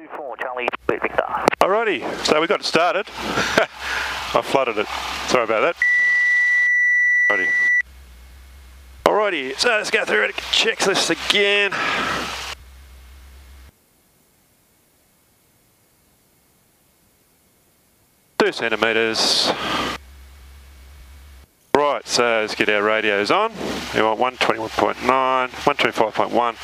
24, Charlie, Victor. Alrighty, so we got it started. I flooded it. Sorry about that. Alrighty. Alrighty, so let's go through it. Check this again. Two centimetres. Right, so let's get our radios on. We want 121.9, 125.1.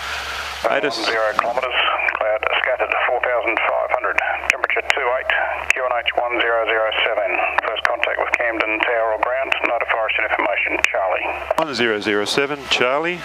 ATIS. Zero kilometres, cloud scattered 4,500, temperature 28, QNH 1007. First contact with Camden Tower or ground, notify us information, Charlie. 1007, Charlie.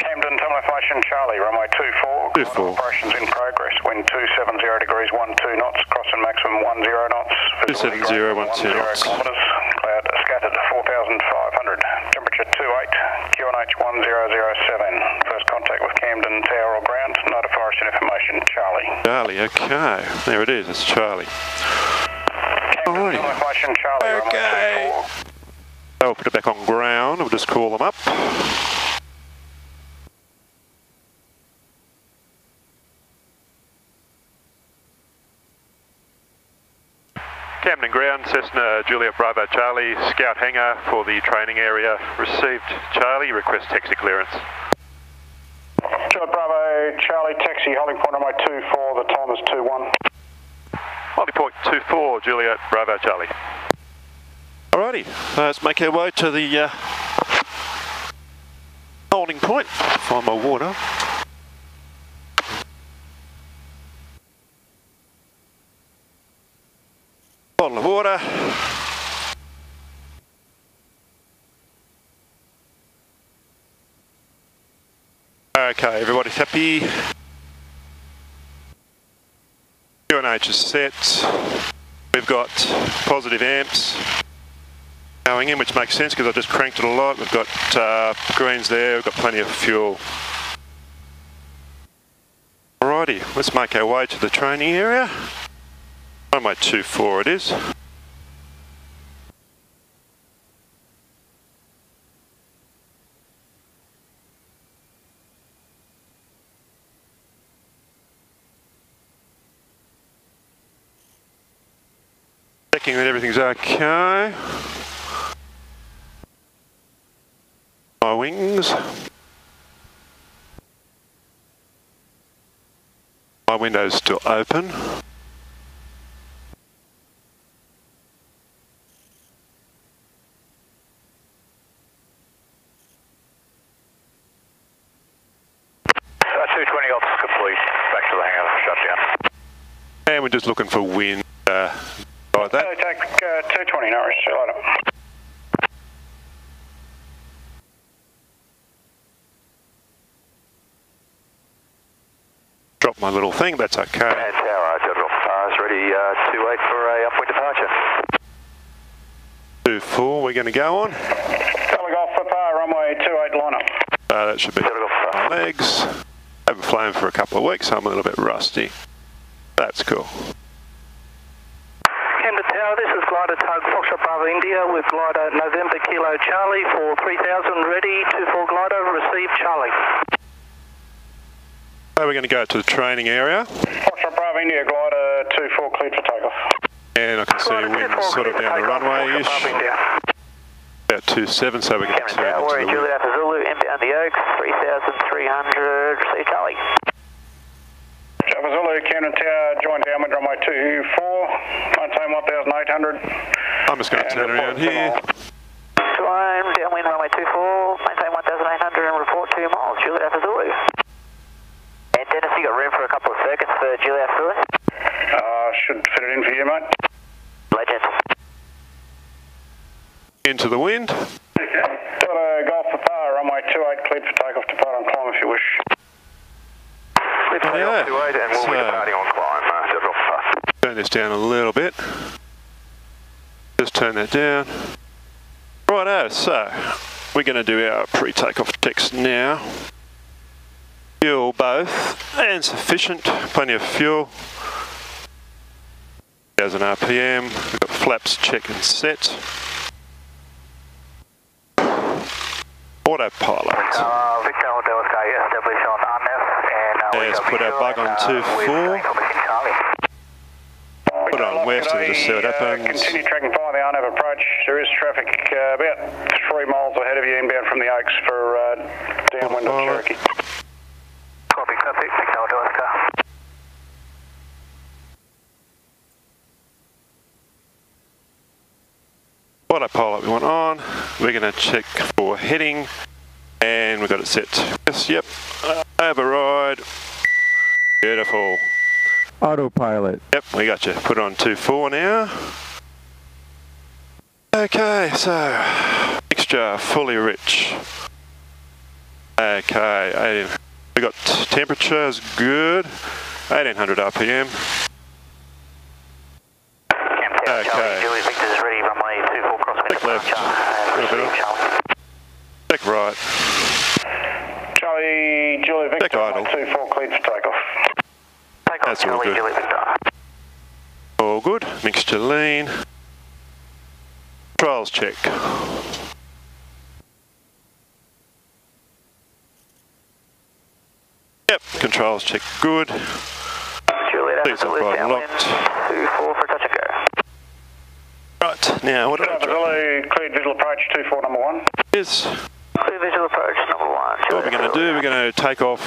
Camden telephone Charlie, runway 24, 24. operations in progress, wind 270 degrees 12 knots, crossing maximum 10 knots. 270, Visibility 12 10 knots. cloud scattered 4,500, temperature 28, QNH 1007. First contact with Camden Tower or ground, notify us information, Charlie. Charlie, okay. There it is, it's Charlie. Camden telephone Charlie, Okay. 24. I'll put it back on ground, we'll just call them up. Camden Ground, Cessna Juliet Bravo Charlie, Scout Hangar for the training area. Received Charlie, request taxi clearance. Juliet Bravo, Charlie, taxi, holding point runway 24, the time is 21. Multi point 24, Juliet Bravo Charlie. Alrighty, let's make our way to the uh, holding point. Find my water. Bottle of water. Okay, everybody's happy. QNH is set. We've got positive amps going in, which makes sense because I just cranked it a lot. We've got uh, greens there, we've got plenty of fuel. Alrighty, let's make our way to the training area. Runway 24 it is. Checking that everything's okay. My wings. My window's still open. Uh, 220 off complete, back to the hangar, shut down. And we're just looking for wind. Uh, like that. Okay, take uh, 220 Norris, you later. Drop my little thing, that's okay. And tower, General Paris ready uh, to wait for a upwind departure. Two four, we're going to go on. Charlie Golf Papa, runway 28 line up. Uh, that should be my legs. Haven't flown for a couple of weeks, so I'm a little bit rusty. That's cool. Camden Tower, this is glider tug Foxtrot Bravo India with glider November Kilo Charlie for 3000 ready, 24 glider, receive Charlie. So we're going to go to the training area, Foxtrot Bravo India, glider 24 cleared for takeoff. and I can see Glider wind sort of down the runway-ish. Foxtrot Bravo India. About two seven, so we can to turn Tower, into. Juliet Zulu, inbound the Oaks, 3,300, receive Charlie. Java Zulu, Camden Tower, join downwind runway 24, maintain 1800. I'm just going to turn around here. Climb, downwind runway 24, maintain 1,800 and report 2 miles, Juliet Alpha Zulu. And Dennis, you got room for a couple of circuits for Juliet Alpha Zulu? Uh, should fit it in for you, mate. Legend. Into the wind. Got Golf Papa, runway 28 cleared for takeoff, depart on climb if you wish. Clear Oh, yeah. and we'll So- be departing on climb, uh. Turn this down a little bit. Just turn that down. Righto, so we're going to do our pre-takeoff checks now. Fuel both and sufficient, plenty of fuel. 1000 RPM, we've got flaps check and set. Autopilot. Uh, Victor Hotel Sky, establish on RNAV and uh, Yeah, let's put our bug on on two four. Put on west and just see what happens. Continue tracking via the RNAV approach. There is traffic uh, about three miles ahead of you inbound from the Oaks for uh, downwind of Pilot. Cherokee. Copy, copy. Victor Oscar. Autopilot we want on. We're going to check for heading. And we've got it set. Yes, yep. Uh, override. Beautiful. Autopilot. Yep, we got you. Put on 2-4 now. Okay, so mixture fully rich. Okay, 18. We got temperature is good. 1800 RPM. Okay. Charlie, Julie Victor is ready, runway 24 crosswind Check left. departure. Little bit off. Charlie. Check right. Charlie, Julie Victor, Check idle. runway 24 cleared for takeoff. Take off, That's all Charlie, good. Julie Victor. All good. Mixture lean. Trials check. Yep, controls check good. Juliet, Seats are absolute quite downwind, locked. 24 for touch and go. Right, now what do I Bravo do? Zulu, cleared visual approach 24 number one. Is Clear visual approach, number one. what we're going to do, we're going to take off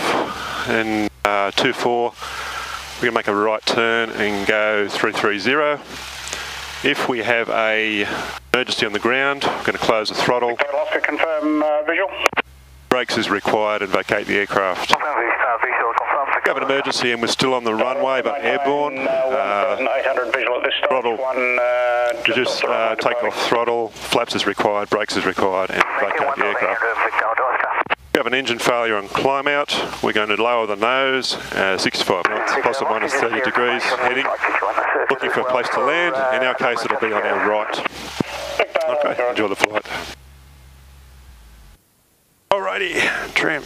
in uh, 2-4. We're going to make a right turn and go 330. If we have a emergency on the ground, we're going to close the throttle. Oscar, confirm uh, visual. Brakes is required and vacate the aircraft. We have an emergency and we're still on the runway but airborne. Uh, 1800 visual at this stage. throttle. One, just Reduce, uh, take off throttle, flaps is required, brakes is required, and vacate the aircraft. We have an engine failure on climb out. We're going to lower the nose, uh, 65 knots, plus or minus 30 degrees heading. Looking for a place to land. In our case, it'll be on our right. Okay, enjoy the flight. Alrighty, trim.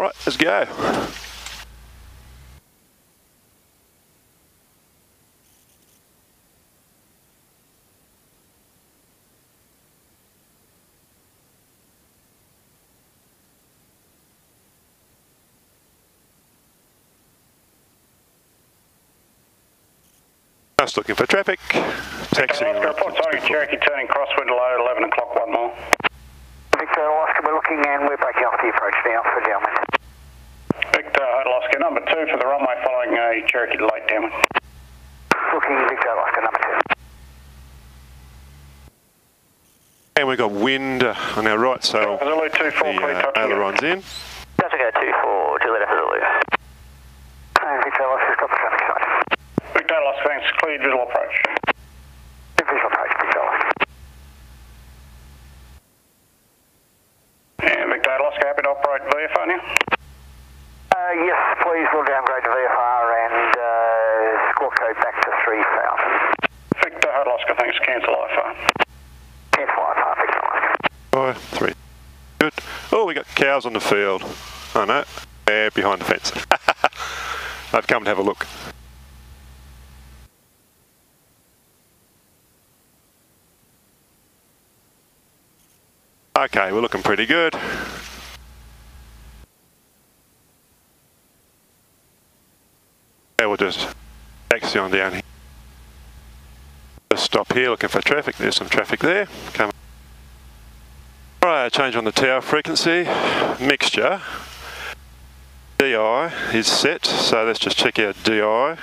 Right, let's go. Just looking for traffic. Taxiing. Oscar, report target Cherokee turning crosswind low, 11 o'clock, one more. Victor Oscar, we're looking and we're breaking off the approach now for downwind. Victor, Hotel Oscar, number two for the runway following a Cherokee light downwind. Looking Victor Oscar, number two. And we've got wind uh, on our right, so Zulu 24, the clear uh, touch and go. aileron's in. Touch and go 24, Juliet Zulu. Victor Oscar, stop the traffic side. Victor, Oscar, thanks, cleared visual approach. Visual approach, Victor Oscar. And Victor, Oscar, happy to operate VFR now? Uh, yes, please, we'll downgrade to VFR and uh, squawk code back to 3000. Victor, Hotel Oscar, thanks, cancel IFR. Cancel IFR, Victor Oscar. Five, three. Good. Oh, we got cows on the field. Oh no, they're behind the fence. I've come to have a look. Okay, we're looking pretty good. Yeah, we'll just taxi on down here. Just stop here looking for traffic. There's some traffic there. Come Alright, change on the tower frequency. Mixture. DI is set, so let's just check out DI.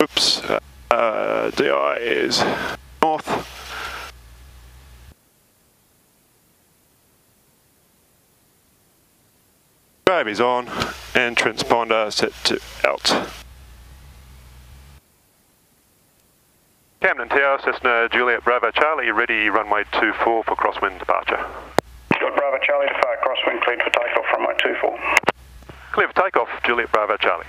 Oops. Uh, uh, DI is north. Gravy's on, and transponder set to out. Camden Tower, Cessna Juliet Bravo Charlie, ready runway 24 for crosswind departure. Got Bravo Charlie to fire crosswind, cleared for takeoff, runway 24. Clear for takeoff, Juliet Bravo Charlie.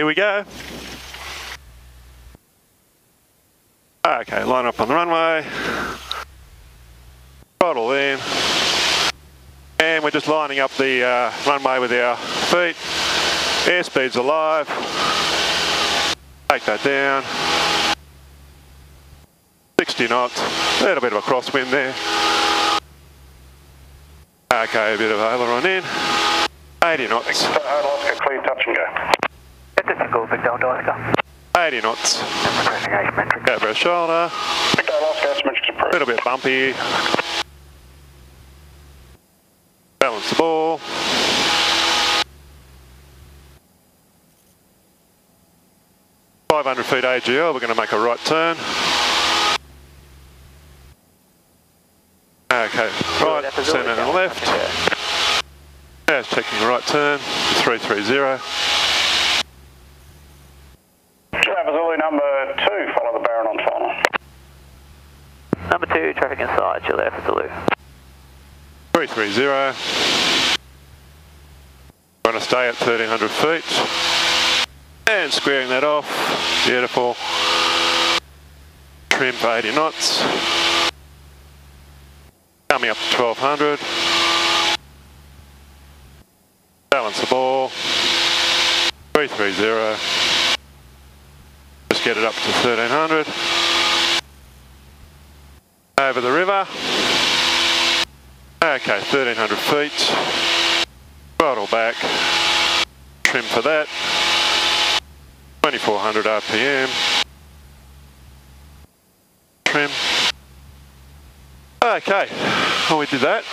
Here we go. Okay, line up on the runway. Throttle in. And we're just lining up the uh, runway with our feet. Airspeed's alive. Take that down. 60 knots. A little bit of a crosswind there. Okay, a bit of aileron in. 80 knots. Victor Alaska, clear touch and go. Difficult, Delta Oscar. 80 knots. Go for a shoulder. Oscar, little bit bumpy. Balance the ball. Five hundred feet AGL, we're gonna make a right turn. Okay, right, center and left. Yeah, it's taking the right turn, 330. 330. We're going to stay at 1300 feet. And squaring that off. Beautiful. Trim for 80 knots. Coming up to 1200. Balance the ball. 330. Just get it up to 1300. Over the river. Okay, 1300 feet. Throttle back. Trim for that. 2400 RPM. Trim. Okay, well we did that.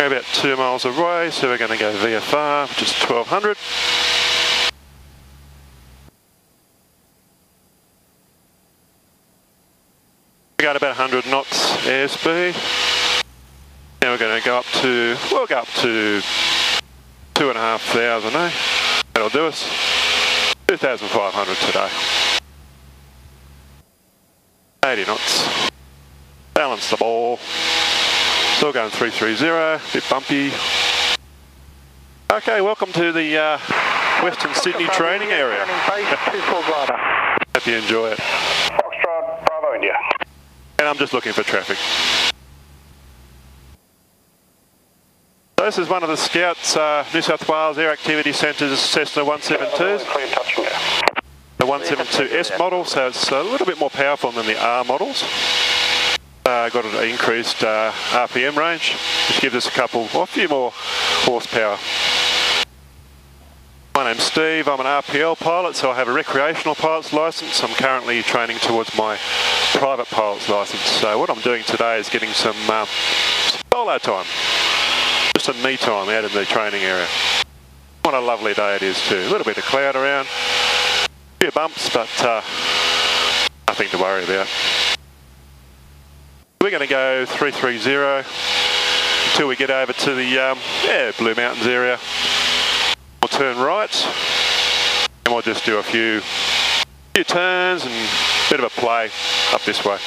We're about two miles away, so we're going to go VFR, which is 1200. We got about 100 knots airspeed. We're going to go up to, we'll go up to two and a half thousand, eh? That'll do us. 2,500 today. 80 knots. Balance the ball. Still going 330, bit bumpy. Okay, welcome to the uh, Western Sydney training area. Hope you enjoy it. Foxtrot, Bravo, India. And I'm just looking for traffic. So this is one of the Scouts uh, New South Wales Air Activity Centre's Cessna 172s. Clear touch and go. The 172S model, so it's a little bit more powerful than the R models. Uh, got an increased uh, RPM range, which gives us a couple, well, a few more horsepower. My name's Steve, I'm an RPL pilot, so I have a recreational pilot's licence. I'm currently training towards my private pilot's licence. So what I'm doing today is getting some, uh, some solo time, just some me time out in the training area. What a lovely day it is too. A little bit of cloud around, a few bumps, but uh, nothing to worry about. We're going to go 330 until we get over to the um, yeah, Blue Mountains area. We'll turn right and we'll just do a few, few turns and a bit of a play up this way.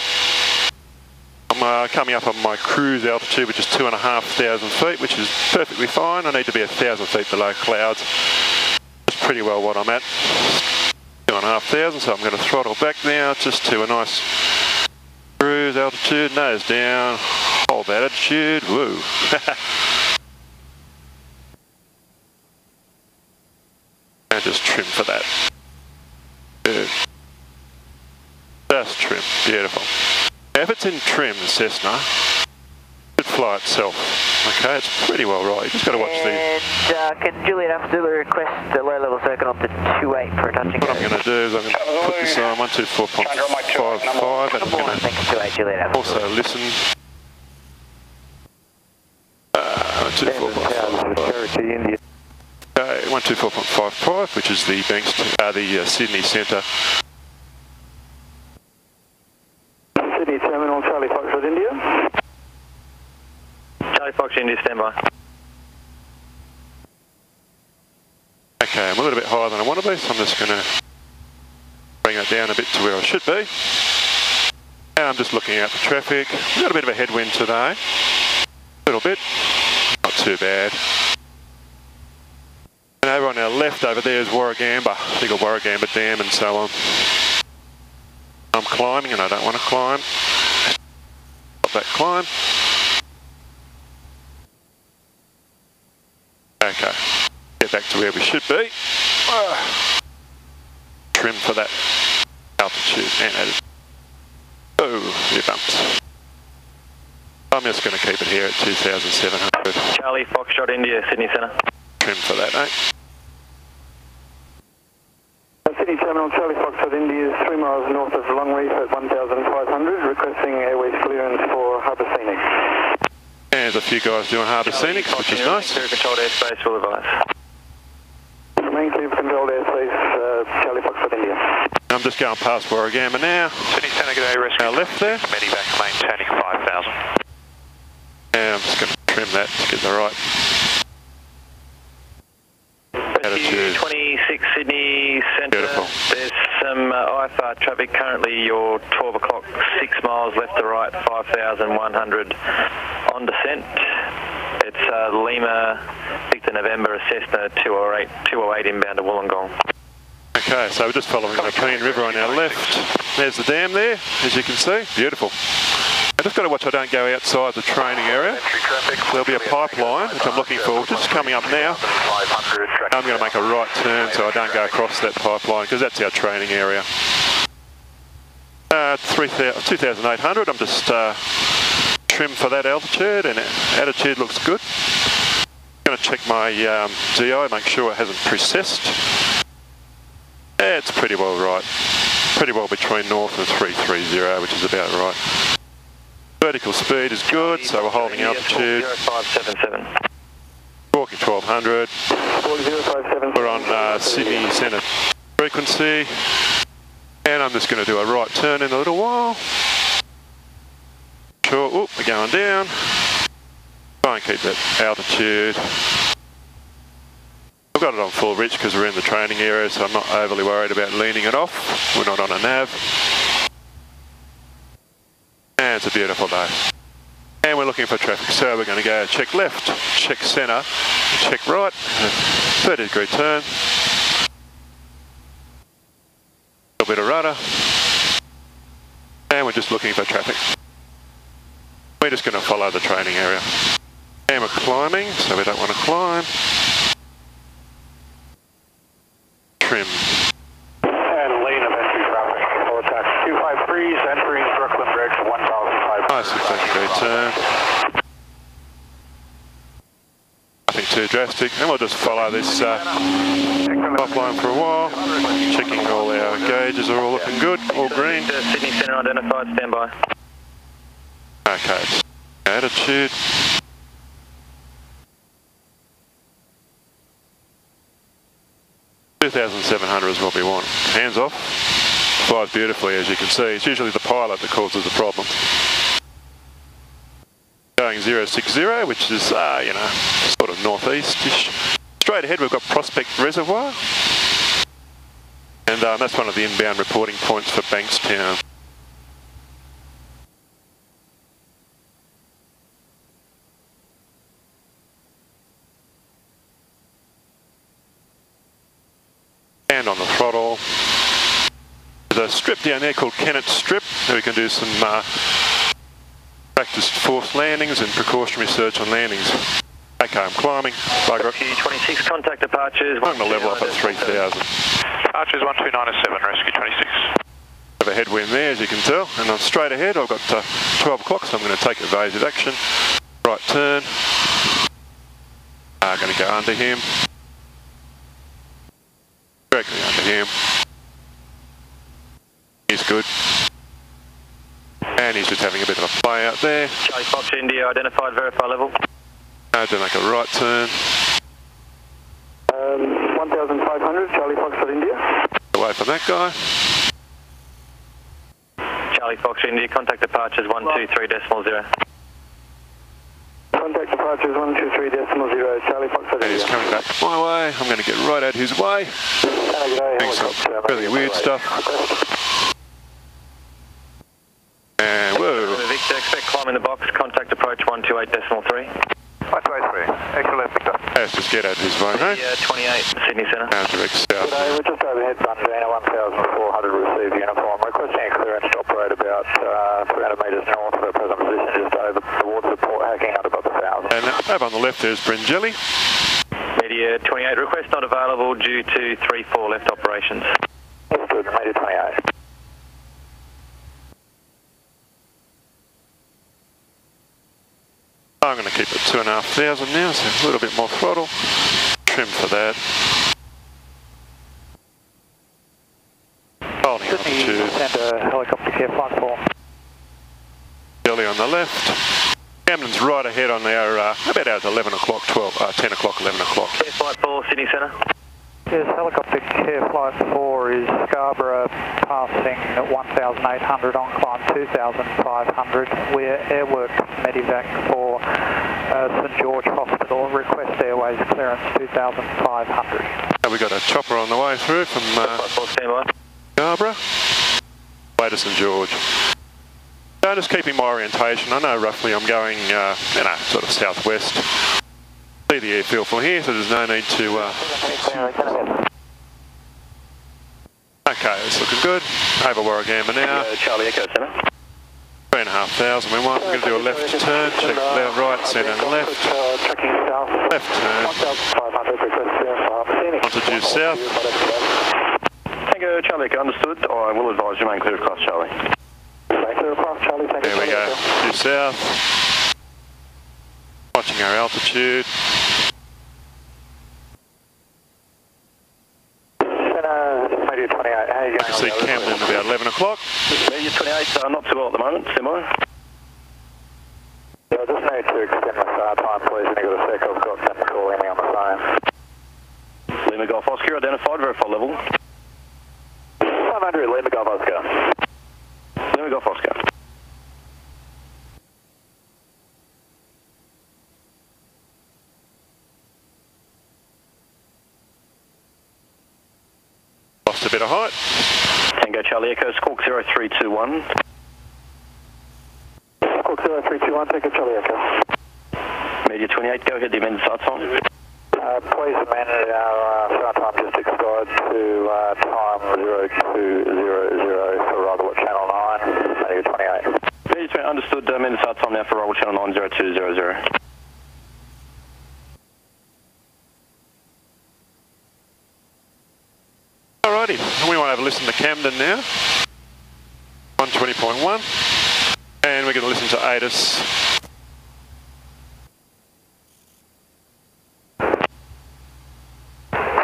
I'm uh, coming up on my cruise altitude, which is two and a half thousand feet, which is perfectly fine. I need to be a thousand feet below clouds. That's pretty well what I'm at. Two and a half thousand, so I'm going to throttle back now just to a nice cruise altitude, nose down, hold attitude, woo. and just trim for that. Good. Just trim, beautiful. If it's in trim, the Cessna, it fly itself. Okay, it's pretty well right. You just got to watch the. And uh, can Juliet Alpha Zulu request a low level circuit up to 28 for a touching What I'm going to do is I'm going to put this on 124.55 and I'm going to Thank you, 28 Juliet Alpha also listen. Uh, 124.55. Cherokee, Okay, 124.55, which is the Banks, uh, the uh, Sydney Centre. Sydney Terminal, Charlie Foxtrot, India. Fox, India, standby. Okay, I'm a little bit higher than I want to be, so I'm just going to bring it down a bit to where I should be. And I'm just looking out for traffic. We've got a bit of a headwind today. A little bit. Not too bad. And over on our left over there is Warragamba, big old Warragamba Dam and so on. I'm climbing and I don't want to climb. Stop that climb. Get back to where we should be. Trim for that altitude and attitude. Oh, you bumped. I'm just going to keep it here at 2,700. Charlie Foxtrot India, Sydney Centre. Trim for that, eh? Sydney Terminal, Charlie Foxtrot India is 3 miles north of Long Reef at 1,500, requesting airways clearance for Harbour Scenic. And there's a few guys doing Harbour Scenic, which is nice. Clear controlled airspace, will advise. Remain clear controlled airspace, uh, Charlie Foxtrot India. I'm just going past Warragamba now. Sydney Centre, good day, rescue. Our left there. Medivac maintaining 5,000. And I'm just going to trim that to get the right Attitude. 26 Sydney Centre. Some uh, IFR traffic currently. You're 12 o'clock, 6 miles left to right, 5,100 on descent. It's uh, Lima, Victor November, Cessna 208, 208 inbound to Wollongong. Okay, so we're just following the Nepean River on our left. There's the dam there, as you can see. Beautiful. I just got to watch I don't go outside the training area. There'll be a pipeline, which I'm looking for, is coming up now. I'm going to make a right turn so I don't go across that pipeline, because that's our training area. Uh, 3,000 2,800, I'm just uh, trim for that altitude, and attitude looks good. I'm going to check my um, DI, make sure it hasn't precessed. Yeah, it's pretty well right. Pretty well between north and 330, which is about right. Vertical speed is good, so we're holding altitude. 0577. Walking 1200. 4057. We're on uh, Sydney Centre frequency. And I'm just going to do a right turn in a little while. Sure, oop, we're going down. Try and keep that altitude. I've got it on full reach because we're in the training area, so I'm not overly worried about leaning it off. We're not on a nav. And it's a beautiful day. And we're looking for traffic, so we're going to go check left, check centre, check right, 30 degree turn. A little bit of rudder. And we're just looking for traffic. We're just going to follow the training area. And we're climbing, so we don't want to climb. Trim. And lane of entry traffic. Full attack 253 is entering Brooklyn Bridge 1,500. Nice 60 degree turn. Nothing too drastic. And we'll just follow this uh, pipeline for a while. Checking all our gauges are all looking good, all green. Uh, Sydney Centre identified, standby. Okay, attitude. Two thousand seven hundred is what we want. Hands off. Flies beautifully, as you can see. It's usually the pilot that causes the problem. Going 060, which is, uh, you know, sort of northeast-ish. Straight ahead, we've got Prospect Reservoir. And um, that's one of the inbound reporting points for Bankstown. Hand on the throttle. There's a strip down there called Kennett Strip, we can do some uh, practice forced landings and precautionary search on landings. Okay, I'm climbing. Bugger it. Rescue 26, contact departures. I'm going to level up at 3,000. Archers 1297, rescue 26. Have a headwind there, as you can tell, and I'm straight ahead. I've got uh, 12 o'clock, so I'm going to take evasive action. Right turn. Uh, going to go under him. Directly under him. He's good. And he's just having a bit of a play out there. Charlie Fox India identified, verify level. Uh, to make a right turn. Um, 1500, Charlie Foxtrot India. Away from that guy. Charlie Fox India, contact departures 123 decimal zero. Contact departures 123 decimal zero, Charlie Foxtrot And he's India. coming back my way. I'm going to get right out of his way. Hello, g'day, Doing some really weird stuff. And whoa. Victor, expect climbing the box, contact approach 128 decimal three. 123, excellent Victor. Let's just get out his way, hey? Yeah, 28, Sydney Centre. Now direct south. G'day, we're just overhead Bunzana 1400 received uniform. Requesting a clearance to operate about uh, 300 metres north of our present position, just over towards the port hacking at above the 1000. And over on the left there's Bringelly. Media Media 28, request not available due to 3-4 left operations. Understood, Media 28. I'm going to keep it two and a half thousand now, so a little bit more throttle. Trim for that. Holding altitude. Send a helicopter care flight for. Jelly on the left. Camden's right ahead on our, uh, about our 11 o'clock, 12, uh, 10 o'clock, 11 o'clock. Air Flight 4, Sydney Centre. Yes, helicopter care flight 4 is Scarborough passing 1,800 on climb 2,500. We're airwork medevac for uh, St George Hospital. Request airways clearance 2,500. And we got a chopper on the way through from uh, Flight 4, stand by. Scarborough. Way to St George. So just keeping my orientation. I know roughly I'm going, uh, you know, sort of southwest. See the airfield from here, so there's no need to. Uh, okay, it's looking good. Over Warragamba now. Charlie Echo Centre. Three and a half thousand. We want. We're going to do a left turn. Check left, right, centre, and left. Tracking south. Left turn. 1,500 request clearance for Scenic. Altitude south. Tango Charlie Echo, understood. I will advise you remain clear across Charlie. Clear across Charlie, thank you. There we go. Due south. Watching our altitude. Center, Media 28, how you I can see Camden about 11 o'clock. Media 28, uh, not too well at the moment, semi. Yeah, I just need to extend my start time, please. When you got a sec, I've got them calling me on the phone. Lima Golf Oscar identified, verify level. 500, Lima Golf Oscar. Lima Golf Oscar. Lost a bit of height. Tango Charlie Echo, Squawk 0321. Squawk 0321, a Charlie Echo. Media 28, go ahead, the amended start time. Uh, please amend our uh, start time just expired to uh, time 0200 for Arrival at Channel 9, Media 28. Media 28, understood, uh, amended start time now for arrival channel 90200. Alrighty, we want to have a listen to Camden now. 120.1. And we're going to listen to ATIS.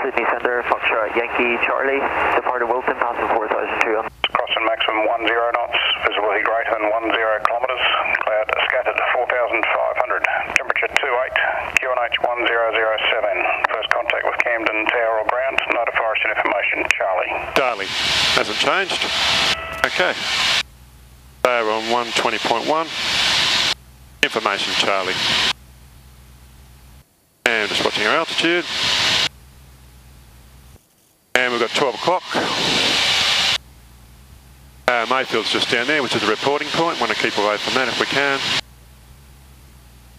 Sydney Centre, Foxtrot Yankee Charlie, departed Wilson, passing 4,002 on. Crossing maximum 10 knots, visibility greater than 10 kilometres, cloud scattered 4,500, temperature 28, QNH 1007, first contact with Camden Tower or ground, notify us in information, Charlie. Darling. Hasn't changed. Okay. So 120.1. Information Charlie. And just watching our altitude. And we've got 12 o'clock. Uh, Mayfield's just down there, which is a reporting point. Want to keep away from that if we can.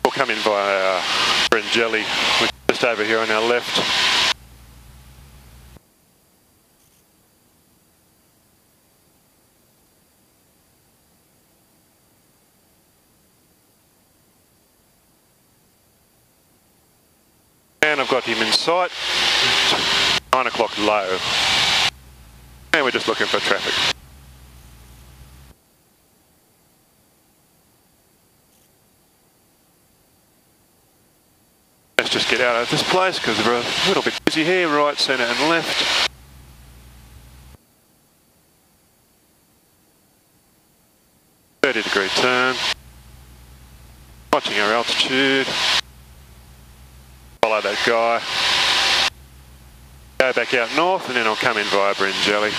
We'll come in via uh, Bringelly, which is just over here on our left. And I've got him in sight. Nine o'clock low. And we're just looking for traffic. Let's just get out of this place because we're a little bit busy here, right, centre and left. Thirty degree turn. Watching our altitude. Follow that guy. Go back out north and then I'll come in via Bringelly.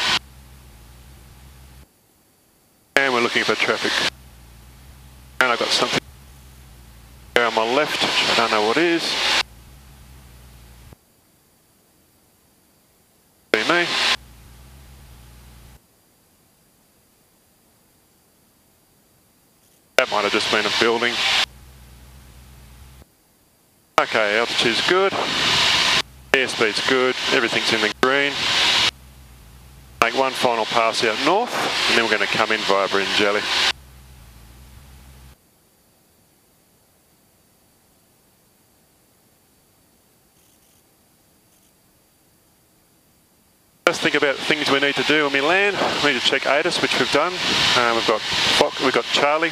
And we're looking for traffic. And I've got something there on my left, which I don't know what is. Be me. That might have just been a building. Okay, altitude's good. Airspeed's good. Everything's in the green. Make one final pass out north, and then we're going to come in via Bringelly. Let's think about things we need to do when we land. We need to check ATIS, which we've done. Uh, we've got Fox, we've got Charlie.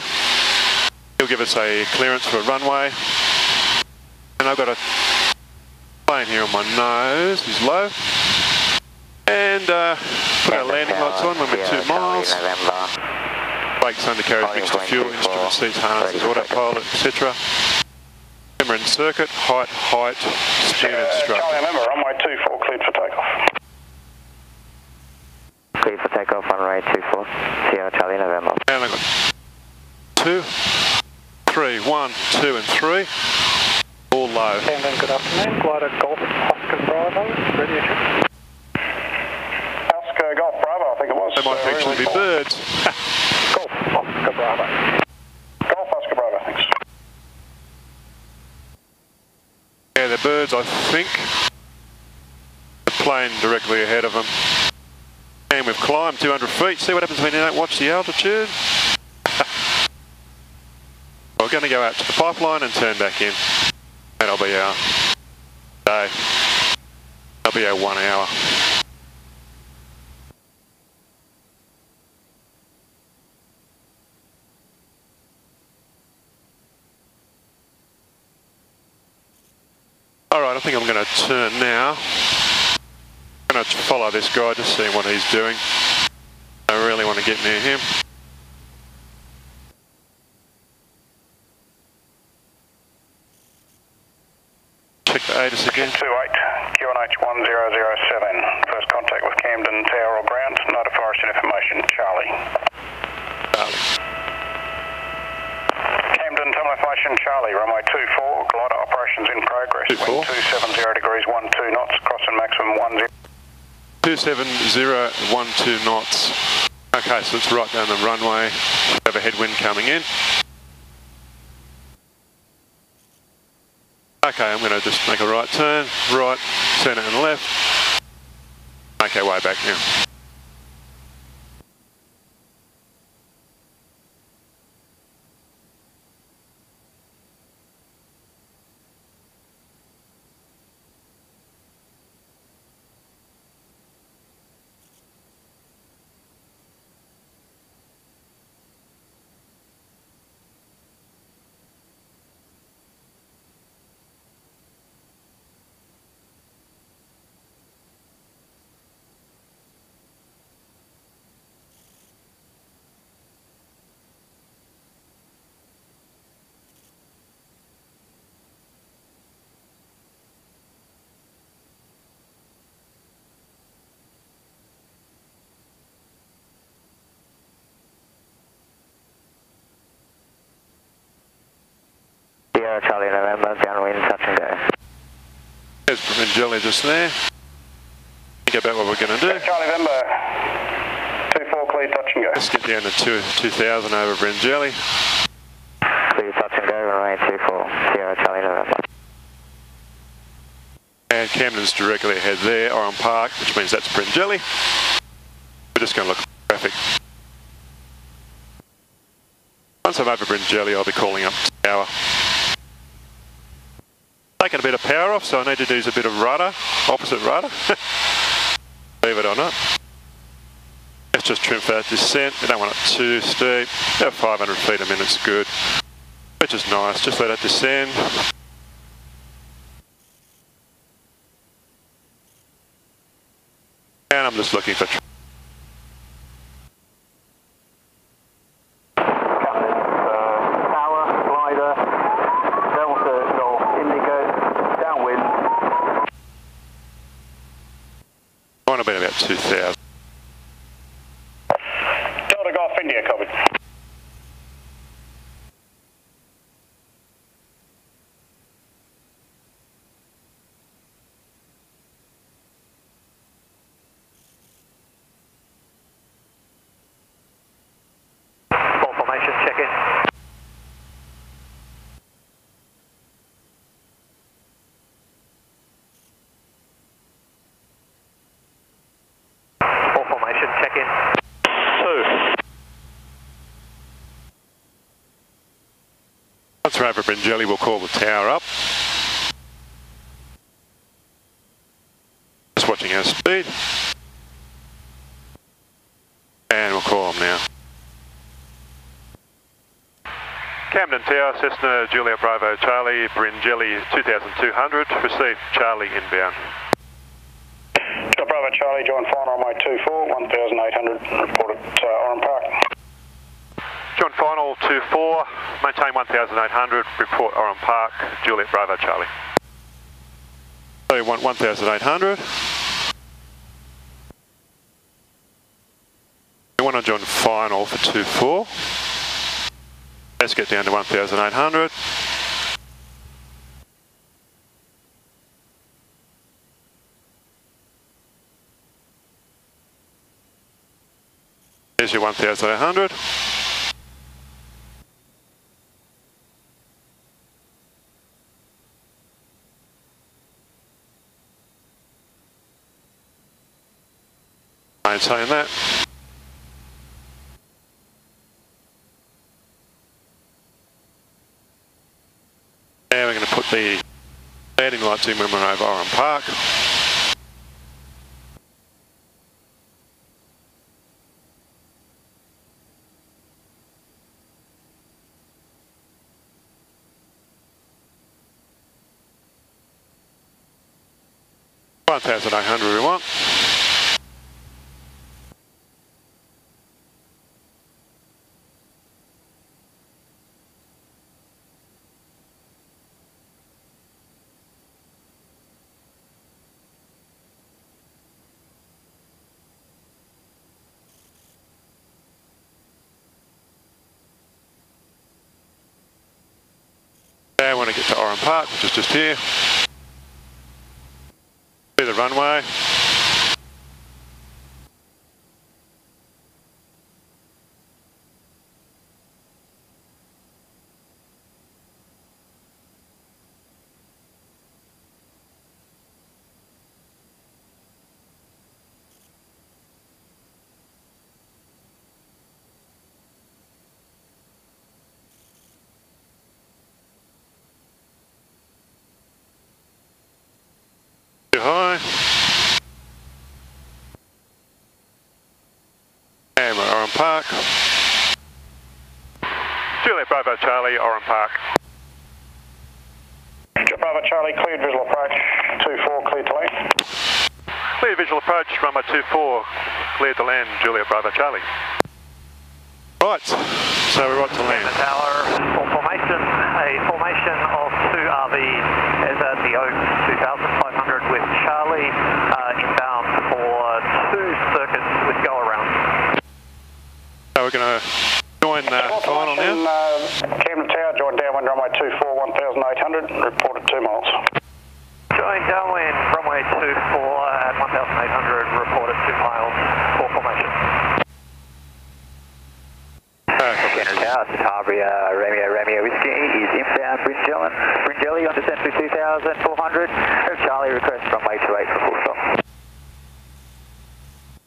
He'll give us a clearance for a runway. And I've got a plane here on my nose, he's low. And uh, put our landing lights on when we're two miles. Brakes, undercarriage, mixture fuel, instrument seats, harnesses, autopilot, etc. Camera and circuit, height, height, speed and Charlie strut. November, runway 24, cleared for takeoff. Clear for takeoff on runway 24, Sierra Charlie November. And I've got two, three, one, two and three. All low. Camden, good afternoon. Glider Golf Oscar Bravo, ready to. Oscar Golf Bravo, I think it was. They might Uh, actually be birds. Golf Oscar Bravo. Golf Oscar Bravo, thanks. Yeah, they're birds, I think. The plane directly ahead of them. And we've climbed 200 feet. See what happens when you don't watch the altitude? We're going to go out to the pipeline and turn back in. That'll be our day. That'll be our one hour. Alright, I think I'm going to turn now. I'm going to follow this guy, just see what he's doing. I really want to get near him. Check the ATIS again. 28, QNH 1007. First contact with Camden Tower or ground. Not a forestry information. Charlie. Charlie. Camden Tunnel information. Charlie. Runway 24. Glider operations in progress. 24. Wind 270 degrees 12 knots. Crossing maximum 10. 27012 knots. Okay, so it's right down the runway. We have a headwind coming in. Okay, I'm going to just make a right turn, right, turn and left. Okay, way back now. There's Bringelly just there. Think about what we're going to do. Charlie November. 24 clear touch and go. Let's get down to two, 2000 over Bringelly. Clear touch and go, runway 24, Sierra Charlie November. And Camden's directly ahead there, Oran Park, which means that's Bringelly. We're just going to look at traffic. Once I'm over Bringelly, I'll be calling up Tower. Taking a bit of power off, so I need to do a bit of rudder, opposite rudder. Believe it or not. Let's just trim for that descent. We don't want it too steep. About 500 feet a minute's good. Which is nice. Just let it descend. And I'm just looking for. Tower, glider, Delta Golf Indigo, downwind. Might have been about 2,000. Trevor Bringelly will call the tower up. Just watching our speed. And we'll call him now. Camden Tower, Cessna, Juliet Bravo, Charlie, Bringelly 2200, receive Charlie inbound. Bravo Charlie, join final on my 24, 1800, reported uh, Oran Park. John Final 24, maintain 1800, report Oran Park, Juliet Bravo Charlie. So you want 1800. You want to join final for 24. Let's get down to 1800. There's your 1800. Maintain that. Now we're going to put the landing lights in when we're over Oran Park. One thousand eight hundred we want. To Oran Park, which is just here. See the runway. Too high. And we're Oran Park. Juliet Bravo Charlie, Oran Park. Juliet Bravo Charlie, cleared visual approach 24, cleared to land. Clear visual approach, runway 24, cleared to land, Juliet Bravo Charlie. Right, so we're right to land. Tower, full formation, a formation of two RV is at the Oak 2500 with Charlie uh, inbound for two circuits with go around. So we're going to join uh, final now. Uh, Camden Tower, join downwind runway 24, 1800, report at 2 miles. Join downwind runway 24 at 1800, report at 2 miles, full formation. Okay. Camden Tower, Harbury, uh, Romeo, Romeo Whiskey is inbound Bringelly, Bringelly on descent to 2400. Charlie request runway 28 for full stop.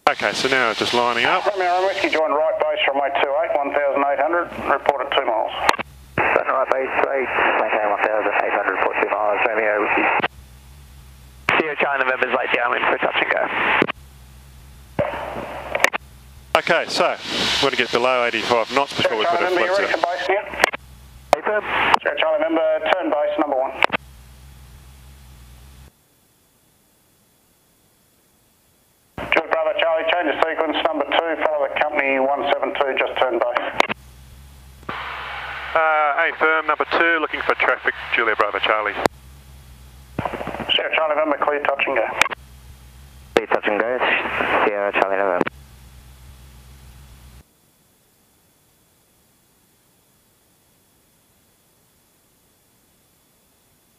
Okay, so now just lining up. Romeo Romeo Whiskey, join right base runway 28, 1800, report at 2 miles. Sunrise base rate, maintain 1800, report 2 miles, Romeo Whiskey. Sierra Charlie November's late downwind for touch and go. Okay, so we're going to get below 85 knots before we put Charlie a November, you flex ready in. for base now? Affirm. Sierra Charlie November, turn base number 1. Juliet Bravo Charlie, change of sequence number 2, follow the company 172, just turn base. Uh, A firm number two, looking for traffic, Juliet Bravo Charlie. November, clear touch and go. Clear touch and go, Sierra Charlie November.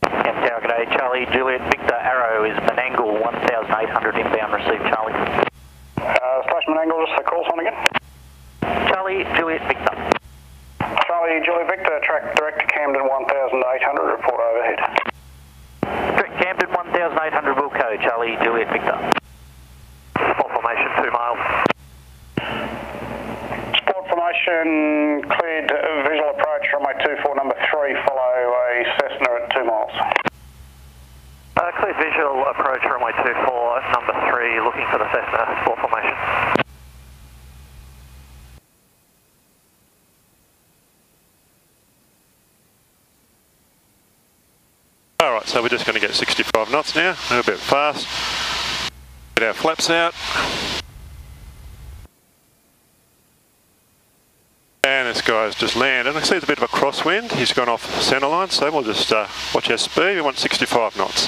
And Tower, g'day. Charlie, Juliet, Victor, Arrow is Menangle 1800 inbound, receive Charlie. Uh, slash Menangle, just the call sign again. Charlie, Juliet, Victor. Charlie Julie Victor, track direct to Camden 1800, report overhead. Direct Camden 1800 Wilco, Charlie, Juliet, Victor. Full formation, 2 miles. Sport formation cleared uh, visual approach runway 24 number 3, follow a Cessna at 2 miles. Uh, clear visual approach runway 24, number 3, looking for the Cessna, full formation. All right, so we're just going to get 65 knots now, a little bit fast. Get our flaps out. And this guy's just landed. I see it's a bit of a crosswind. He's gone off centre line, so we'll just uh, watch our speed. We want 65 knots.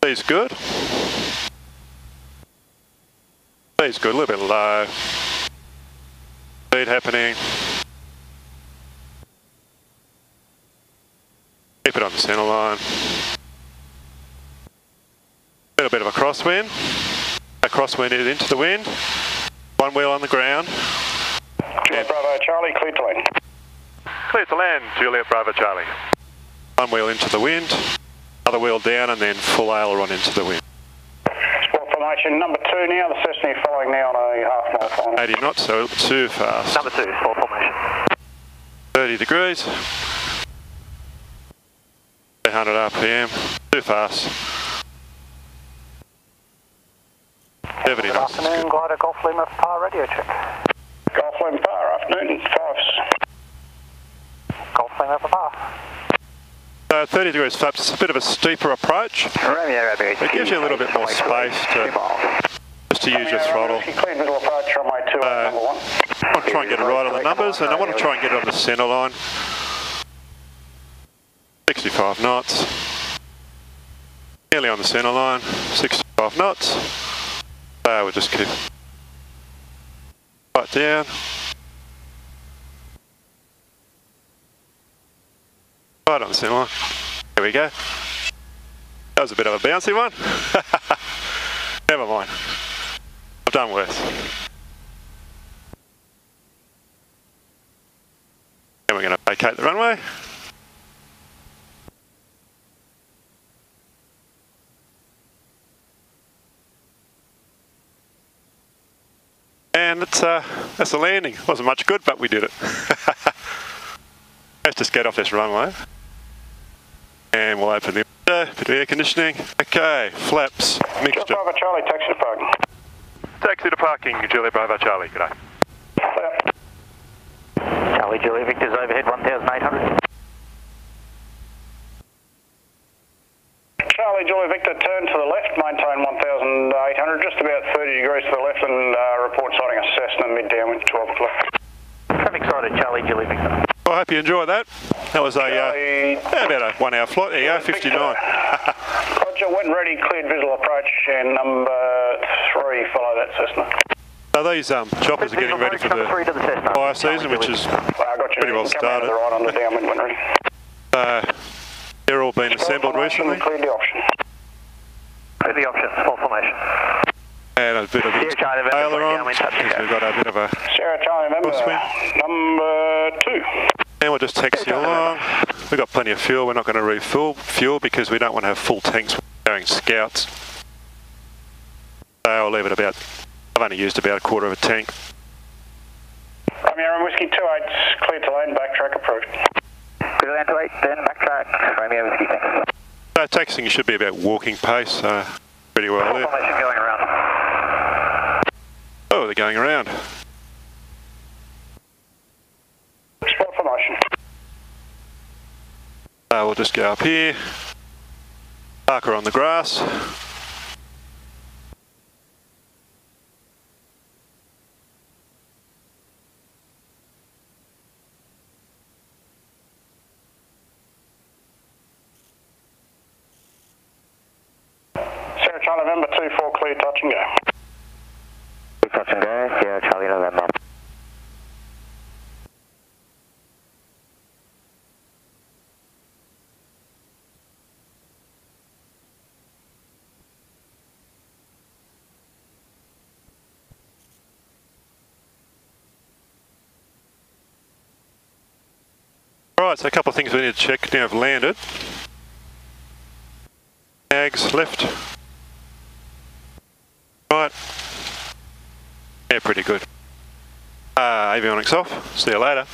Speed's good. Speed's good, a little bit low. Speed happening. Keep it on the centre line. Little bit of a crosswind. A crosswind is into the wind. One wheel on the ground. Juliet Bravo Charlie, clear to land. Clear to land, Juliet Bravo Charlie. One wheel into the wind, other wheel down and then full aileron into the wind. Sport formation number two now, the Cessna following now on a half mile final. 80 knots, so too fast. Number two, sport formation. 30 degrees. 300 RPM, too fast. 70 Good knots. afternoon, good. glider Golf Lima for power radio check. Golf Lima Power, afternoon, fives. Golf Lima for power. So 30 degrees flaps, it's a bit of a steeper approach, Romeo Rabbit. It gives you a little bit more space to- just to use your throttle. Clear visual approach two, Uh, number one. I want to try and get it right on the numbers, and I want to try and get it on the centre line. 65 knots. Nearly on the centre line, 65 knots. So we'll just keep right down. Right on the centre line. There we go. That was a bit of a bouncy one. Never mind. I've done worse. And we're going to vacate the runway. And it's, uh, that's the landing. Wasn't much good, but we did it. Let's just get off this runway. And we'll open the window, bit of air conditioning. Okay, flaps, Juliet mixture. Bravo Charlie, taxi to parking. Taxi to parking, Juliet Bravo Charlie. G'day. Clear. Charlie Julie Victor's overhead 1,800. Charlie Julie Victor, turn to the left, maintain 1,800, just about 30 degrees to the left, and uh, report sighting a Cessna mid downwind 12 o'clock. Traffic sighted Charlie Julie Victor. I hope you enjoyed that. That was a uh, Charlie, yeah, about a one hour flight. There you go, 59. Roger, when ready, cleared visual approach, and number three, follow that Cessna. So these um, choppers are getting ready for the the fire season, which is Well, got you. Pretty well started. right on the downwind when ready. uh, they're all being assembled recently. Cleared the option. Clear the option, sport formation. And a bit of Sierra Charlie, November, aileron, downwind, touch and because go. we've got a bit of a... Sierra Charlie, member, Crosswind. number two. And we'll just taxi along. We've got plenty of fuel. We're not going to refill fuel because we don't want to have full tanks going scouts. So I'll leave it about... I've only used about a quarter of a tank. Romeo and Whiskey 28, cleared to lane, backtrack approved. Clear land to eight, then backtrack. Romeo Whiskey, thanks. So taxiing should be about walking pace, uh, pretty well there. going around. Oh, they're going around. Spot formation. Uh, we'll just go up here. Parker on the grass. Sierra Charlie, November 24, clear touch and go. Touch and go, Sierra Charlie November. Right, so a couple of things we need to check now I've landed. Tags left. Right. Yeah, pretty good. Uh, avionics off. See you later.